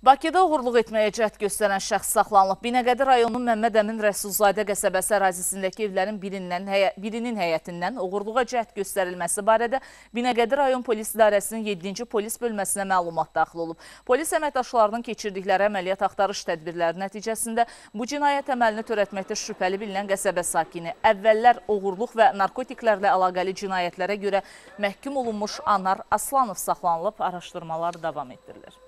Bakıda uğurluq etməyə cəhd göstərən şəxs saxlanılıb. Binəqədi rayonunun Məmməd Əmin Rəsulzadə qəsəbəsi ərazisindəki evlərin birindən, həyə, birinin həyətindən uğurluğa cəhd göstərilməsi barədə Binəqədi rayon polis idarəsinin 7-ci polis bölməsinə məlumat daxil olub. Polis əməkdaşlarının keçirdikləri əməliyyat axtarış tədbirləri nəticəsində bu cinayət əməlini törətməkdə şübhəli bilinən qəsəbə sakini əvvəllər uğurluq və narkotiklərlə əlaqəli cinayətlərə görə məhkum olunmuş Anar Aslanov saxlanılıb, araşdırmalar davam etdirilir.